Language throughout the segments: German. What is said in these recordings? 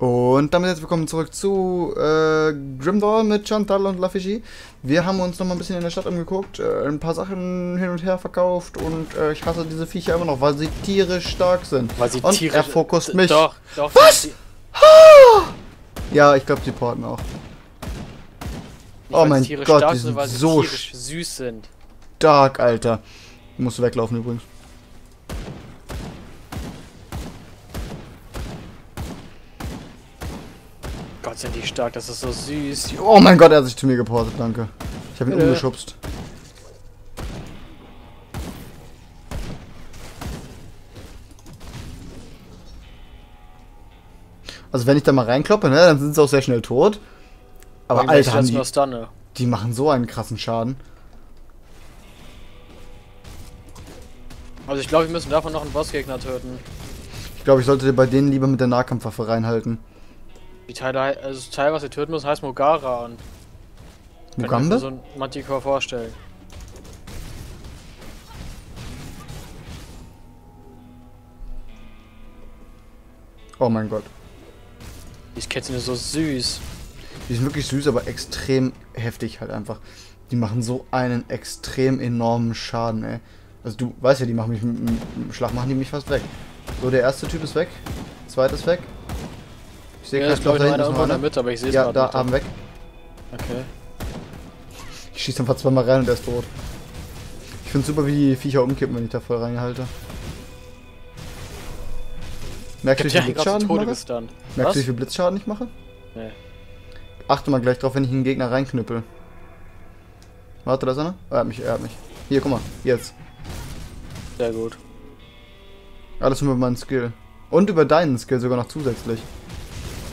Und damit herzlich willkommen zurück zu äh, Grimdor mit Chantal und Lafigi. Wir haben uns noch mal ein bisschen in der Stadt umgeguckt, äh, ein paar Sachen hin und her verkauft und äh, ich hasse diese Viecher immer noch, weil sie tierisch stark sind. Weil sie und tierisch... er fokust mich. Doch, doch. Was? Die, Ja, ich glaube, sie porten auch. nicht, Oh mein Gott, stark die sind, sind weil sie so süß sind. Stark, Alter. Musst du weglaufen übrigens. Gott, sind die stark, das ist so süß. Oh mein Gott, er hat sich zu mir geportet, danke. Ich habe ihn Bitte. umgeschubst. Also wenn ich da mal reinkloppe, ne, dann sind sie auch sehr schnell tot. Aber Irgendwelche Alter, die, nur Stunne. die machen so einen krassen Schaden. Also ich glaube, wir müssen davon noch einen Bossgegner töten. Ich glaube, ich sollte bei denen lieber mit der Nahkampfwaffe reinhalten. Die Teile, also das Teil, was wir töten müssen, heißt Mogara und kann ich mir Mugambe? so ein Manticore vorstellen. Oh mein Gott. Die Kätzchen sind so süß. Die sind wirklich süß, aber extrem heftig halt einfach. Die machen so einen extrem enormen Schaden, ey. Also du weißt ja, die machen mich mit Schlag machen die mich fast weg. So, der erste Typ ist weg. Zweiter ist weg. Ich sehe Ja, gerade glaube ich da hinten ist noch in der einer. Mitte, aber ich sehe es Ja, da, nicht. Arm weg. Okay. Ich schieße einfach zweimal rein und er ist tot. Ich finde super, wie die Viecher umkippen, wenn ich da voll reinhalte. Merkst du, wie viel Blitzschaden ich mache? Merkst Was? du, wie viel Blitzschaden ich mache? Nee. Achte mal gleich drauf, wenn ich einen Gegner reinknüppel. Warte, da ist einer? Er hat mich, er hat mich. Hier, guck mal. Jetzt. Sehr gut. Alles über meinen Skill. Und über deinen Skill sogar noch zusätzlich.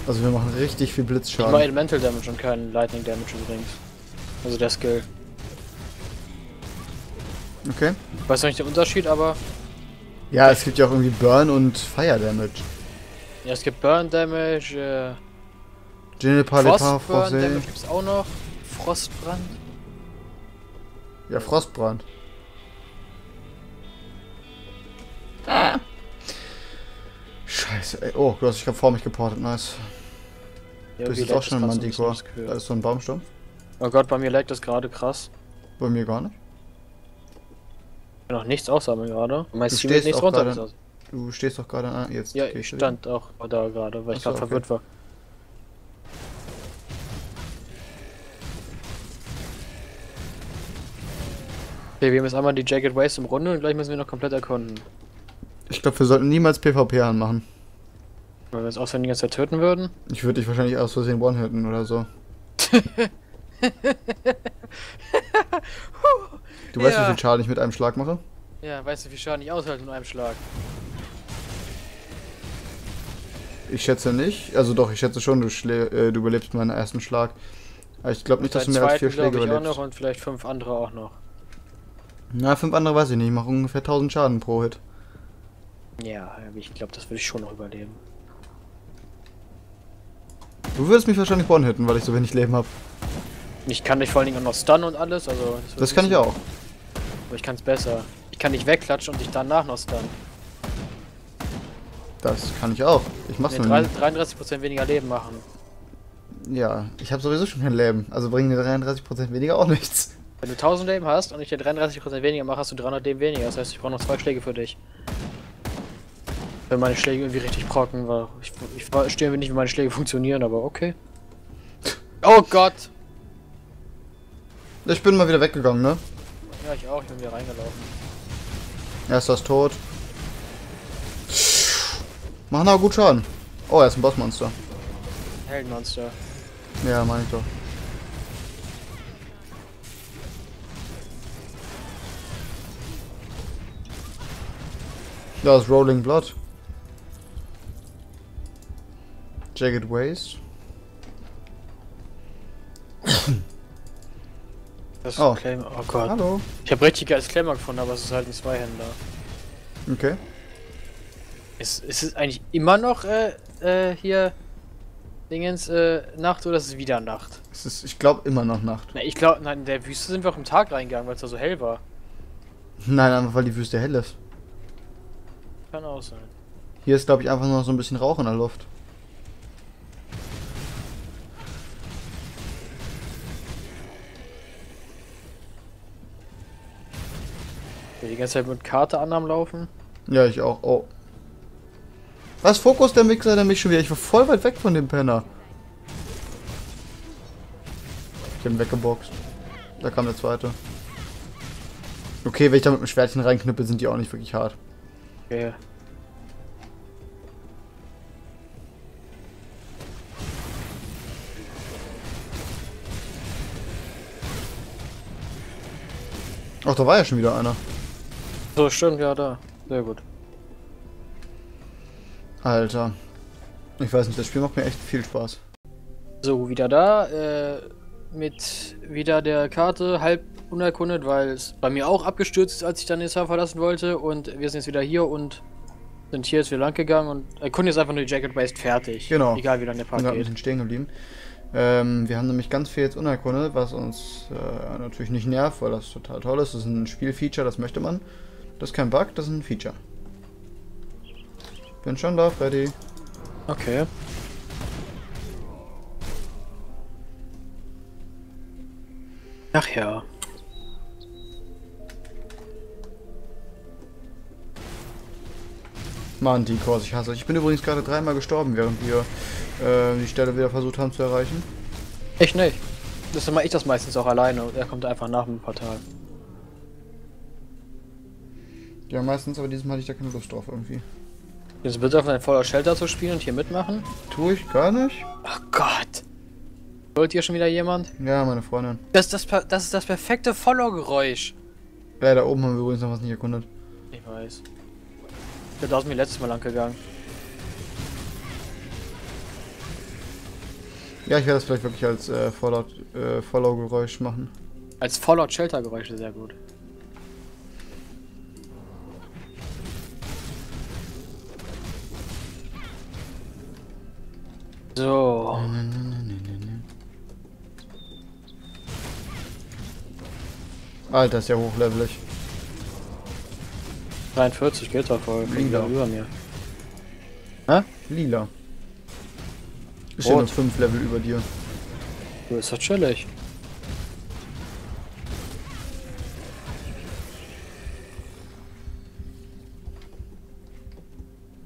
Also wir machen richtig viel Ich mache Blitzschaden. Elemental Damage und keinen Lightning Damage übrigens. Also der Skill. Okay. Ich weiß noch nicht den Unterschied, aber Ja, es gibt ja auch irgendwie Burn und Fire Damage. ja, es gibt Burn Damage, äh, Lepar, Frostburn. Damage gibt's auch noch. Frostbrand. Ja, Frostbrand. Scheiße, ey. Oh, du hast dich gerade vor mich geportet, nice. Ja, Du bist irgendwie jetzt auch schon ein das Manticore. das. Da ist so ein Baumstamm. Oh Gott, bei mir lag das gerade krass. Bei mir gar nicht. Ich kann noch nichts aussammeln gerade. Mein Du ist stehst nichts auch gerade- runter. Du stehst doch gerade an. Jetzt Ja, ich stand auch da gerade, weil ich Ach so, gerade okay. verwirrt war. Okay, wir haben jetzt einmal die Jagged Waste im Runde und gleich müssen wir noch komplett erkunden. Ich glaube, wir sollten niemals PvP anmachen. Weil wir uns auswendig die ganze Zeit töten würden. Ich würde dich wahrscheinlich aus Versehen one-hitten oder so. Du weißt, wie Ja. viel Schaden ich mit einem Schlag mache? Ja, weißt du, wie viel Schaden ich aushalte in einem Schlag? Ich schätze nicht. Also doch, ich schätze schon, du, äh, du überlebst meinen ersten Schlag. Aber ich glaube nicht, dass du mehr als vier zweiten, glaub Schläge ich, auch noch überlebst. und vielleicht fünf andere auch noch. Na, fünf andere weiß ich nicht. Ich mache ungefähr 1000 Schaden pro Hit. Ja, ich glaube, das würde ich schon noch überleben. Du würdest mich wahrscheinlich one-hitten, weil ich so wenig Leben habe. Ich kann dich vor allen Dingen auch noch stunnen und alles, also... wird Das kann ich auch. Aber ich kann es besser. Ich kann dich wegklatschen und dich danach noch stunnen. Das kann ich auch. Ich mach's Nee, nur nie. 33% weniger Leben machen. Ja, ich habe sowieso schon kein Leben. Also bringen mir 33% weniger auch nichts. Wenn du 1000 Leben hast und ich dir 33% weniger mache, hast du 300 Leben weniger. Das heißt, ich brauche noch zwei Schläge für dich. Wenn meine Schläge irgendwie richtig brocken, weil ich, ich verstehe nicht, wie meine Schläge funktionieren, aber okay. Oh Gott! Ich bin mal wieder weggegangen, ne? Ja, ich auch, ich bin wieder reingelaufen. Erster ist tot. Machen aber gut Schaden. Oh, er ist ein Bossmonster. Heldenmonster. Ja, meine ich doch. Da ist Rolling Blood. Jagged Waste. Das ist Oh. ein Claim. Oh Gott. Hallo. Ich habe richtig geiles Klemmer gefunden, aber es ist halt ein Zweihänder. Okay. Ist, ist es eigentlich immer noch äh, äh, hier Dingens äh, Nacht oder ist es wieder Nacht? Es ist, ich glaube, immer noch Nacht. Na, ich glaube, in der Wüste sind wir auch im Tag reingegangen, weil es da so hell war. Nein, einfach weil die Wüste hell ist. Kann auch sein. Hier ist, glaube ich, einfach noch so ein bisschen Rauch in der Luft. Die ganze Zeit mit Karte an am Laufen. Ja, ich auch. Oh. Was? Fokus der Mixer, der mich schon wieder. Ich war voll weit weg von dem Penner. Ich hab ihn weggeboxt. Da kam der zweite. Okay, wenn ich da mit dem Schwertchen reinknüppel, sind die auch nicht wirklich hart. Okay. Ach, da war ja schon wieder einer. So, stimmt, ja, da. Sehr gut. Alter. Ich weiß nicht, das Spiel macht mir echt viel Spaß. So, wieder da. Äh, mit wieder der Karte halb unerkundet, weil es bei mir auch abgestürzt ist, als ich dann den Server verlassen wollte. Und wir sind jetzt wieder hier und sind hier jetzt wieder lang gegangen und erkunden jetzt einfach nur die Jacket Waste fertig. Genau. Egal wie lange der ein geht. bisschen stehen geblieben. Ähm, wir haben nämlich ganz viel jetzt unerkundet, was uns äh, natürlich nicht nervt, weil das total toll ist. Das ist ein Spielfeature, das möchte man. Das ist kein Bug, das ist ein Feature. Bin schon da, Freddy. Okay. Ach ja. Mann, die Kurs, ich hasse. Ich bin übrigens gerade dreimal gestorben, während wir äh, die Stelle wieder versucht haben zu erreichen. Ich nicht. Das mache ich das meistens auch alleine und er kommt einfach nach dem Portal. Ja, meistens, aber dieses Mal hatte ich da keine Lust drauf irgendwie. Jetzt bitte auf ein voller Shelter zu spielen und hier mitmachen? Tue ich gar nicht? Oh Gott. Wollt ihr schon wieder jemand? Ja, meine Freundin. Das, das, das ist das perfekte Follow-Geräusch. Ja, da oben haben wir übrigens noch was nicht erkundet. Ich weiß. Da ist mir letztes Mal lang gegangen. Ja, ich werde das vielleicht wirklich als äh, Fallout, äh, Follow-Geräusch machen. Als Fallout-Shelter-Geräusch sehr gut. So. Alter, ist ja hochlevelig. 43 geht doch voll. Lila. über mir. Lila. Ist ja Rot. noch 5 Level über dir. Du ist doch chillig.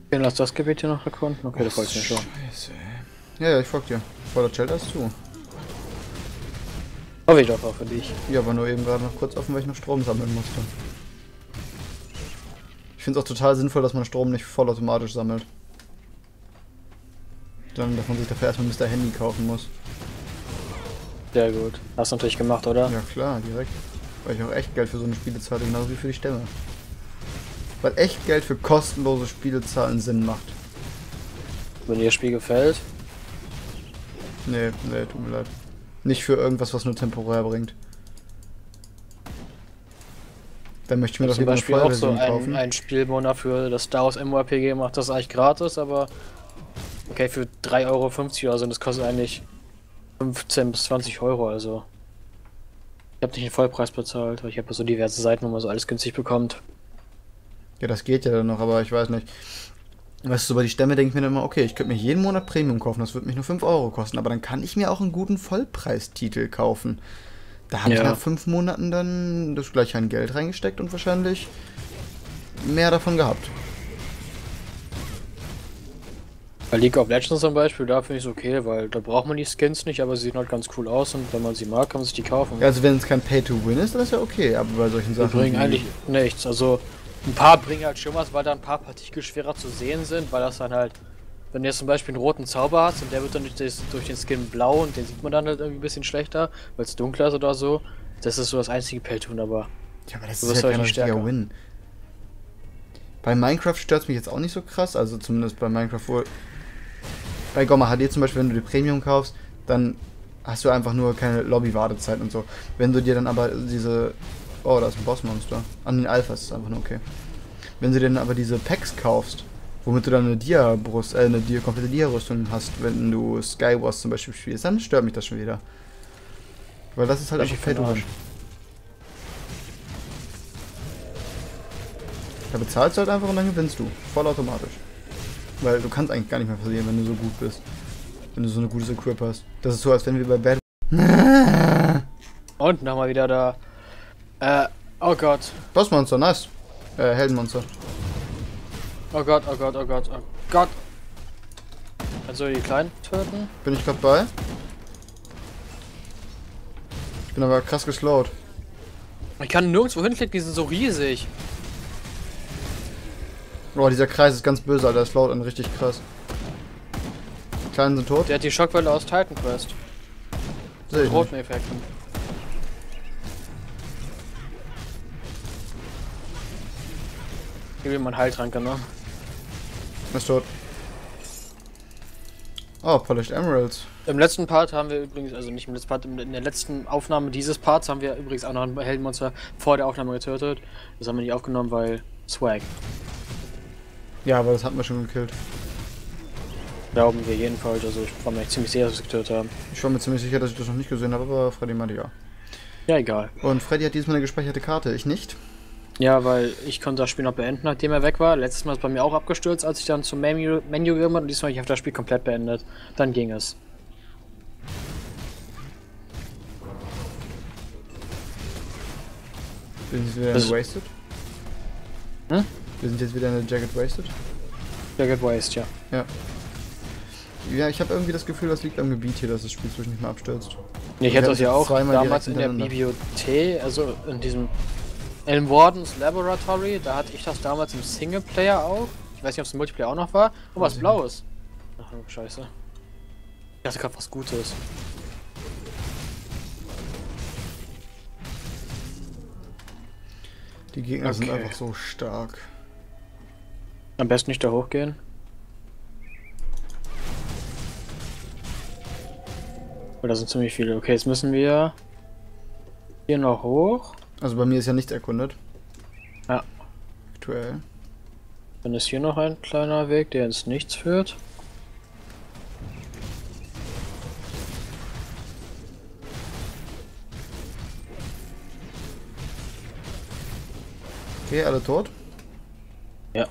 Okay, lass das Gebiet hier noch erkunden. Okay, du folgst mir schon. Scheiße, ey. Ja, ja, ich folg dir. Fallout Shelter ist zu. Hoffe ich doch auch für dich. Ja, aber nur eben gerade noch kurz offen, weil ich noch Strom sammeln musste. Ich finde es auch total sinnvoll, dass man Strom nicht vollautomatisch sammelt. Sondern dass man sich dafür erstmal Mr. Handy kaufen muss. Sehr gut. Hast du natürlich gemacht, oder? Ja klar, direkt. Weil ich auch echt Geld für so eine Spiele zahle, genauso wie für die Stämme. Weil echt Geld für kostenlose Spiele zahlen Sinn macht. Wenn dir das Spiel gefällt. Nee, nee, tut mir leid. Nicht für irgendwas, was nur temporär bringt. Dann möchte ich mir doch Zum lieber Beispiel auch so ein, ein Spielmonat für das Star Wars MMORPG macht das eigentlich gratis, aber okay, für 3,50 Euro oder so, das kostet eigentlich 15 bis 20 Euro, also. Ich habe nicht den Vollpreis bezahlt, weil ich habe so diverse Seiten, wo man so alles günstig bekommt. Ja, das geht ja dann noch, aber ich weiß nicht. Weißt du, bei die Stämme denke ich mir dann immer, okay, ich könnte mir jeden Monat Premium kaufen, das würde mich nur 5 Euro kosten, aber dann kann ich mir auch einen guten Vollpreistitel kaufen. Da habe ich Ja. nach 5 Monaten dann das gleiche an Geld reingesteckt und wahrscheinlich mehr davon gehabt. Bei League of Legends zum Beispiel, da finde ich es okay, weil da braucht man die Skins nicht, aber sie sehen halt ganz cool aus und wenn man sie mag, kann man sich die kaufen. Also wenn es kein Pay-to-Win ist, dann ist ja okay, aber bei solchen Die Sachen. bringen wie- eigentlich nichts. Also ein paar bringen halt schon was, weil da ein paar Partikel schwerer zu sehen sind, weil das dann halt, wenn du jetzt zum Beispiel einen roten Zauber hast und der wird dann durch, das, durch den Skin blau und den sieht man dann halt irgendwie ein bisschen schlechter, weil es dunkler ist oder so. Das ist so das einzige Pay-Tun, aber Ja, aber das Du ist ja halt kein nicht richtiger stärker. Win. Bei Minecraft stört es mich jetzt auch nicht so krass, also zumindest bei Minecraft wohl. Bei Gomma HD zum Beispiel, wenn du die Premium kaufst, dann hast du einfach nur keine Lobby-Wartezeit und so. Wenn du dir dann aber diese. Oh, da ist ein Bossmonster. An den Alphas ist es einfach nur okay. Wenn du dann aber diese Packs kaufst, womit du dann eine Dia-Brust, äh, eine Dia komplette Dia-Rüstung hast, wenn du Skywars zum Beispiel spielst, dann stört mich das schon wieder. Weil das ist halt einfach für den Win. Da bezahlst du halt einfach und dann gewinnst du. Vollautomatisch. Weil du kannst eigentlich gar nicht mehr verlieren, wenn du so gut bist. Wenn du so eine gute Equip hast. Das ist so, als wenn wir bei Bad... Und nochmal wieder da. Äh, Oh Gott. Bossmonster, nice. Äh, Heldenmonster. Oh Gott, oh Gott, oh Gott, oh Gott. Also die Kleinen töten? Bin ich gerade bei? Ich bin aber krass geslowt. Ich kann nirgendwo hinklicken, die sind so riesig. Oh, dieser Kreis ist ganz böse, Alter. Das slowt an richtig krass. Die Kleinen sind tot. Der hat die Schockwelle aus Titan Quest. Sehe ich. Roten Effekten. Gib ihm mal einen Heiltrank, genau. Ist tot. Oh, Polished Emeralds. Im letzten Part haben wir übrigens, also nicht im letzten Part, in der letzten Aufnahme dieses Parts haben wir übrigens auch noch ein Heldenmonster vor der Aufnahme getötet. Das haben wir nicht aufgenommen, weil Swag. Ja, aber das hatten wir schon gekillt. Glauben wir jedenfalls, also ich war mir ziemlich sicher, dass wir es getötet haben. Ich war mir ziemlich sicher, dass ich das noch nicht gesehen habe, aber Freddy meinte ja. Ja, egal. Und Freddy hat diesmal eine gespeicherte Karte, ich nicht. Ja, weil ich konnte das Spiel noch beenden, nachdem er weg war. Letztes Mal ist bei mir auch abgestürzt, als ich dann zum Menü, Menü gegangen bin und diesmal habe ich das Spiel komplett beendet. Dann ging es. Wir sind jetzt wieder Das- in Wasted. Hm? Wir sind jetzt wieder in der Jagged Wasted. Jagged Waste, ja. Ja. Ja, ich habe irgendwie das Gefühl, das liegt am Gebiet hier, dass das Spiel zwischendurch nicht mehr abstürzt. Ich haben das ja auch damals in der. Bibliothek, also in diesem Elm Wardens Laboratory, da hatte ich das damals im Singleplayer auch. Ich weiß nicht, ob es im Multiplayer auch noch war. Oh, Weiß was Blaues. Ach, oh, scheiße. Ich dachte gerade was Gutes. Die Gegner sind Okay. einfach so stark. Am besten nicht da hochgehen. Weil da sind ziemlich viele. Okay, jetzt müssen wir hier noch hoch. Also bei mir ist ja nichts erkundet. Ja. Aktuell. Dann ist hier noch ein kleiner Weg, der ins Nichts führt. Okay, alle tot. Ja.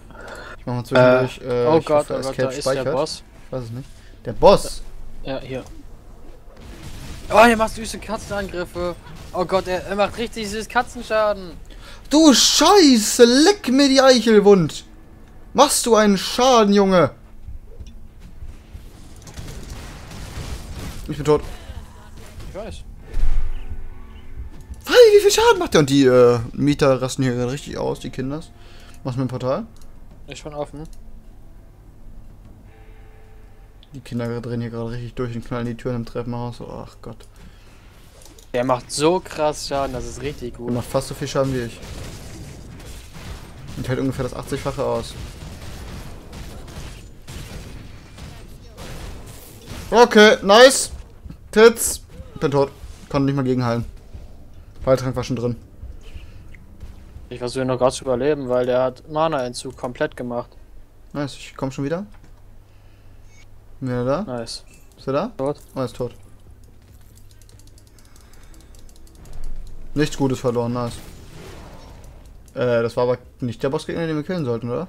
Ich mach mal zwischendurch. Äh, oh ich Gott, hoffe, oh Gott, Escape da ist der speichert. Boss. Ich weiß es nicht. Der Boss! Ja, hier. Oh, der macht süße Katzenangriffe. Oh Gott, er, er macht richtig süß Katzenschaden. Du Scheiße! Leck mir die Eichelwund! Machst du einen Schaden, Junge! Ich bin tot. Ich weiß. Hey, wie viel Schaden macht der? Und die äh, Mieter rasten hier gerade richtig aus, die Kinders. Machst du mir ein Portal? Ist schon offen. Die Kinder drehen hier gerade richtig durch und knallen die Türen im Treppenhaus. Ach Gott. Der macht so krass Schaden, das ist richtig Der gut. macht fast so viel Schaden wie ich. Und hält ungefähr das 80-fache aus. Okay, nice. Tits. Bin tot. Konnte nicht mal gegenhalten. Heiltrank war schon drin. Ich versuche noch gerade zu überleben, weil der hat Mana-Entzug komplett gemacht. Nice, ich komm schon wieder. Bin wieder da? Nice. Ist er da? Tot. Oh, er ist tot. Nichts Gutes verloren, nice. Äh, das war aber nicht der Bossgegner, den wir killen sollten, oder?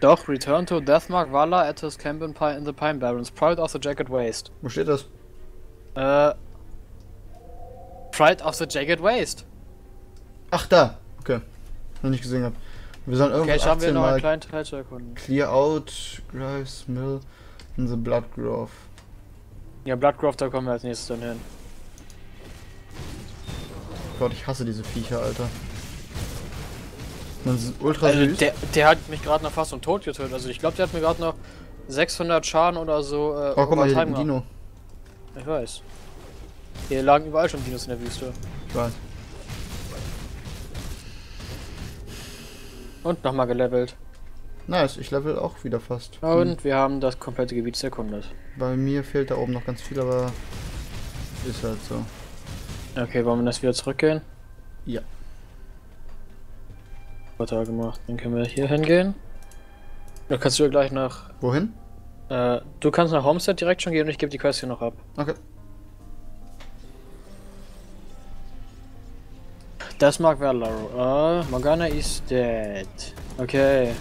Doch, return to Deathmark Valor at his camp in, Pi in the Pine Barrens. Pride of the Jagged Waste. Wo steht das? Äh. Pride of the Jagged Waste. Ach, da. Okay. Noch nicht gesehen gehabt. Wir sollen Okay, irgendwas jetzt haben wir 18 noch einen kleinen Teil zu erkunden. clear out Grimes Mill in the Blood Grove. Ja, Bloodgrove, da kommen wir als nächstes dann hin. Gott, ich hasse diese Viecher, Alter. Man sind ultra Also, süß. der, der hat mich gerade noch fast und tot getötet. Also, ich glaube, der hat mir gerade noch 600 Schaden oder so. Äh, oh, guck mal, hier ein Dino. Ich weiß. Hier lagen überall schon Dinos in der Wüste. Ich weiß. Und nochmal gelevelt. Nice, ich level auch wieder fast. Und wir haben das komplette Gebiet erkundet. Bei mir fehlt da oben noch ganz viel, aber ist halt so. Okay, wollen wir das wieder zurückgehen? Ja. Portal gemacht. Dann können wir hier hingehen. Da kannst du ja gleich nach. Wohin? Äh, du kannst nach Homestead direkt schon gehen und ich gebe die Quest hier noch ab. Okay. Das mag Valor. Äh, Morgana is dead. Okay.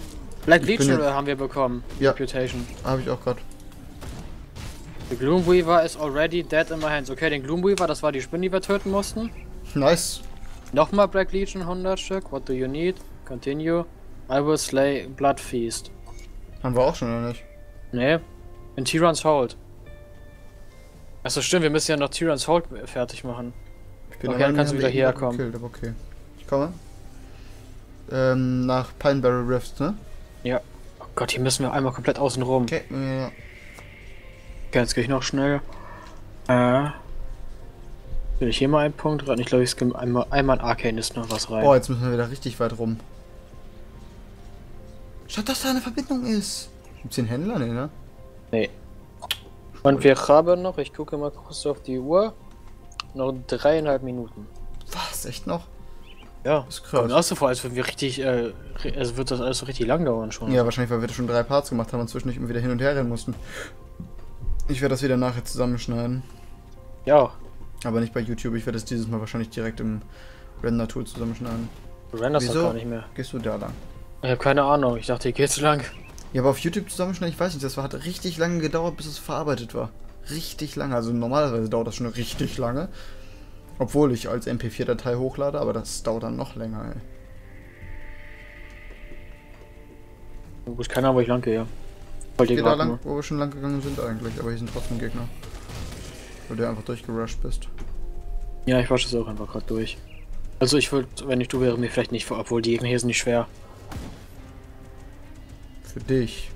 Black Legion haben wir bekommen. Ja. Reputation. Habe ich auch gerade. The Gloomweaver is already dead in my hands. Okay, den Gloomweaver, das war die Spinne, die wir töten mussten. Nice. Nochmal Black Legion 100 Stück. What do you need? Continue. I will slay Blood Feast. Haben wir auch schon, oder nicht? Nee. In Tyrann's Hold. Achso, stimmt, wir müssen ja noch Tyrann's Hold fertig machen. Ich bin Okay, dann kannst du wieder ihn herkommen. gekillt, aber okay. Ich komme. Ähm, nach Pine Barrel Rifts, ne? Oh Gott, hier müssen wir einmal komplett außen rum. Okay, ja. Jetzt gehe ich noch schnell. Äh. Will ich hier mal einen Punkt rein? Ich glaube, ich skimme einmal, einmal in Arcanist noch was rein. Oh, jetzt müssen wir wieder richtig weit rum. Statt dass da eine Verbindung ist. Gibt's den Händler? Nee, ne? Nee. Und wir haben noch, ich gucke mal kurz auf die Uhr, noch dreieinhalb Minuten. Was? Echt noch? Ja. Das ist Kommt krass. auch so vor, als würden wir richtig, äh, also wird das alles so richtig lang dauern schon. Ja, wahrscheinlich, weil wir schon drei Parts gemacht haben und zwischendurch immer wieder hin und her rennen mussten. Ich werde das wieder nachher zusammenschneiden. Ja, Aber nicht bei YouTube. Ich werde es dieses Mal wahrscheinlich direkt im Render-Tool zusammenschneiden. du renderst Wieso? gar nicht mehr. Gehst du da lang? Ich habe keine Ahnung, ich dachte, hier geht's lang. Ja, aber auf YouTube zusammenschneiden, ich weiß nicht, das war- hat richtig lange gedauert, bis es verarbeitet war. Richtig lange. Also normalerweise dauert das schon richtig lange. Obwohl ich als MP4-Datei hochlade, aber das dauert dann noch länger, ey. Gut, keine Ahnung, wo ich lang gehe. Wollte Geh da lang, wo wir schon lang gegangen sind eigentlich, aber hier sind trotzdem Gegner. Weil du einfach durchgerusht bist. Ja, ich wasche es auch einfach gerade durch. Also ich würde, wenn ich du wäre, mir vielleicht nicht vor, obwohl die Gegner hier sind nicht schwer. Für dich.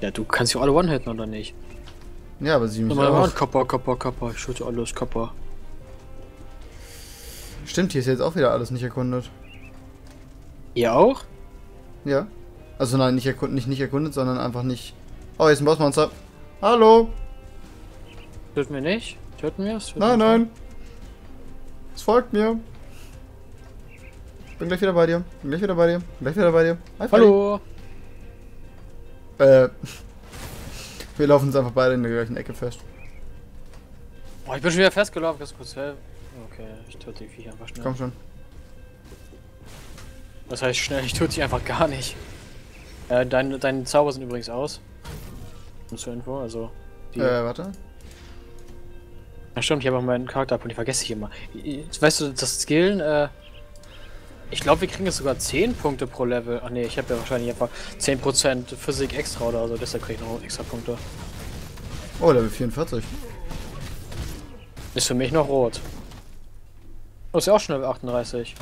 Ja, du kannst ja alle one-hitten, oder nicht? Ja, aber sie mal auch. Kappa, Kappa, Kappa. Ich schütte alles Kappa. Stimmt, hier ist jetzt auch wieder alles nicht erkundet. Ihr auch? Ja. Also nein, nicht erkundet, nicht, nicht erkundet, sondern einfach nicht. Oh, hier ist ein Bossmonster. Hallo? Töten wir nicht? Töten wir es? Nein, nein. Es folgt mir. Bin gleich wieder bei dir. Bin gleich wieder bei dir. Bin gleich wieder bei dir. Hi. Hallo! Äh. Wir laufen uns einfach beide in der gleichen Ecke fest. Oh, ich bin schon wieder festgelaufen. Ganz kurz helfen. Okay, ich töte die Viecher einfach schnell. Komm schon. Das heißt schnell, ich töte sie einfach gar nicht. Äh, deine, deine Zauber sind übrigens aus. Nur zur Info, also. Die, Äh, warte. Ja, stimmt, ich habe auch meinen Charakter ab und die vergesse ich immer. Weißt du, das Skillen, äh. Ich glaube, wir kriegen jetzt sogar 10 Punkte pro Level. Ach nee, ich habe ja wahrscheinlich einfach 10% Physik extra oder so, deshalb kriege ich noch extra Punkte. Oh, Level 44. Ist für mich noch rot. Oh, ist ja auch schon Level 38.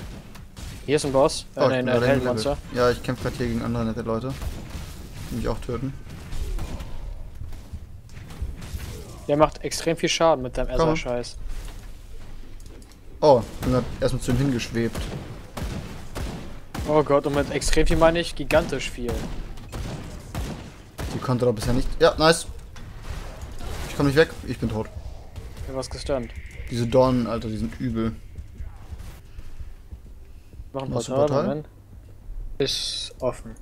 Hier ist ein Boss. Äh, Oh, nein, ein Heldenmonster. Ja, ich kämpfe gerade hier gegen andere nette Leute. Die mich auch töten. Der macht extrem viel Schaden mit deinem. Esser-Scheiß. Oh, bin gerade erstmal zu ihm hingeschwebt. Oh Gott, und mit extrem viel meine ich gigantisch viel. Die konnte doch bisher nicht. Ja, nice. Ich komme nicht weg. Ich bin tot. Ich hab was gestunt. Diese Dornen, Alter, die sind übel. Noch ein Machst Portal, Portal? Ist offen.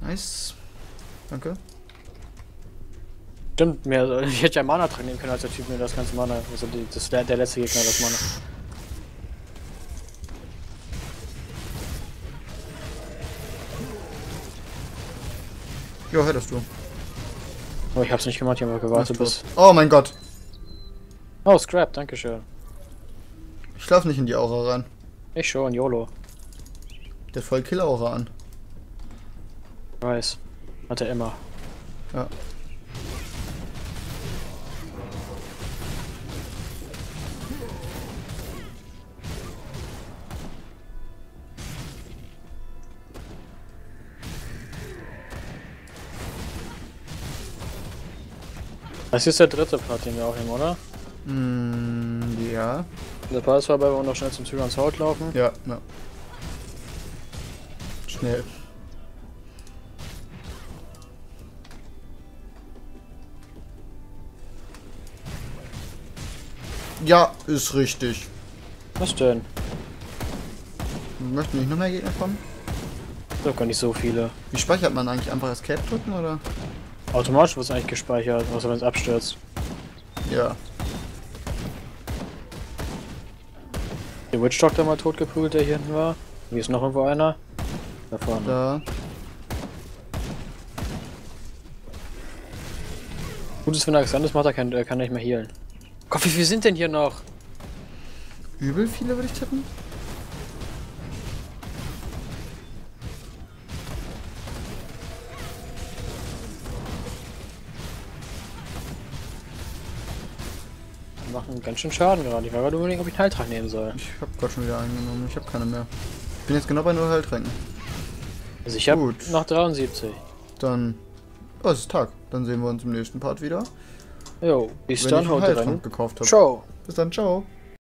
Nice. Danke. Stimmt, mehr, ich hätte ja Mana dran nehmen können, als der Typ mir das ganze Mana, also die, das, der, der letzte Gegner das Mana. Jo, hättest du. Aber Oh, ich hab's nicht gemacht, ich hab mal gewartet bis... Oh mein Gott. Oh, Scrap, dankeschön. Ich lauf nicht in die Aura rein. Ich schon, YOLO. Der voll Kill-Aura an. Weiß. Hat er immer. Ja. Das ist der dritte Part, den wir aufnehmen, oder? Mm, ja. Der ist vorbei, wir noch schnell zum Tyrann's Haut laufen. Ja, ja. Schnell. Ja, ist richtig. Was denn? Möchten nicht noch mehr Gegner kommen? Doch gar nicht so viele. Wie speichert man eigentlich? Einfach Escape drücken oder? Automatisch wird es eigentlich gespeichert, außer wenn es abstürzt. Ja. Der Witch Doctor mal totgeprügelt, der hier hinten war. Hier ist noch irgendwo einer. Da vorne. Da. Gut ist, wenn er Xandes macht, er kann, er kann nicht mehr healen. Gott, wie viele sind denn hier noch? Übel viele würde ich tippen. Ganz schön Schaden gerade. Ich war gerade überlegen, ob ich einen Heiltrank nehmen soll. Ich habe gerade schon wieder eingenommen. Ich habe keine mehr. Ich bin jetzt genau bei 0 Heiltränken. Also ich habe Gut. noch 73. Dann. Oh, es ist Tag. Dann sehen wir uns im nächsten Part wieder. Jo, bis wenn dann, ich einen haut rein. Heiltrank gekauft habe. Ciao. Bis dann, ciao.